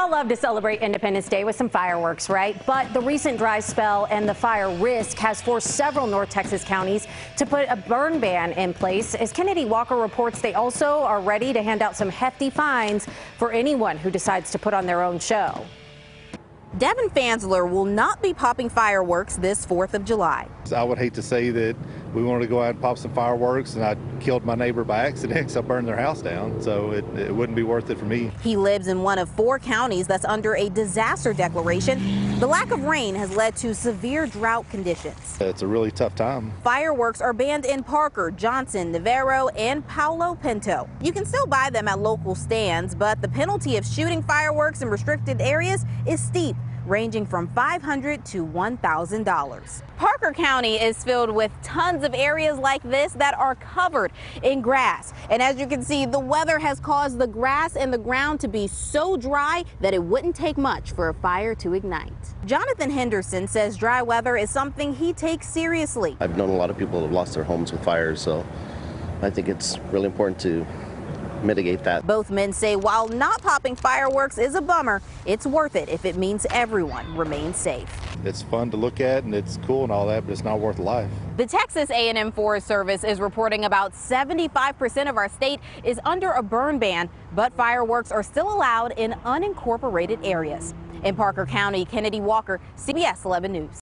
all love to celebrate Independence Day with some fireworks, right? But the recent dry spell and the fire risk has forced several North Texas counties to put a burn ban in place. As Kennedy Walker reports, they also are ready to hand out some hefty fines for anyone who decides to put on their own show. Devin Fansler will not be popping fireworks this 4th of July. I would hate to say that we wanted to go out and pop some fireworks and I killed my neighbor by accident because I burned their house down. So it, it wouldn't be worth it for me. He lives in one of four counties that's under a disaster declaration. The lack of rain has led to severe drought conditions. It's a really tough time. Fireworks are banned in Parker, Johnson, Navarro, and Palo Pinto. You can still buy them at local stands, but the penalty of shooting fireworks in restricted areas is steep ranging from 500 to $1,000. Parker County is filled with tons of areas like this that are covered in grass. And as you can see, the weather has caused the grass and the ground to be so dry that it wouldn't take much for a fire to ignite. Jonathan Henderson says dry weather is something he takes seriously. I've known a lot of people who have lost their homes with fires, so I think it's really important to mitigate that. Both men say while not popping fireworks is a bummer, it's worth it if it means everyone remains safe. It's fun to look at and it's cool and all that, but it's not worth life. The Texas A&M Forest Service is reporting about 75% of our state is under a burn ban, but fireworks are still allowed in unincorporated areas. In Parker County, Kennedy Walker, CBS 11 News.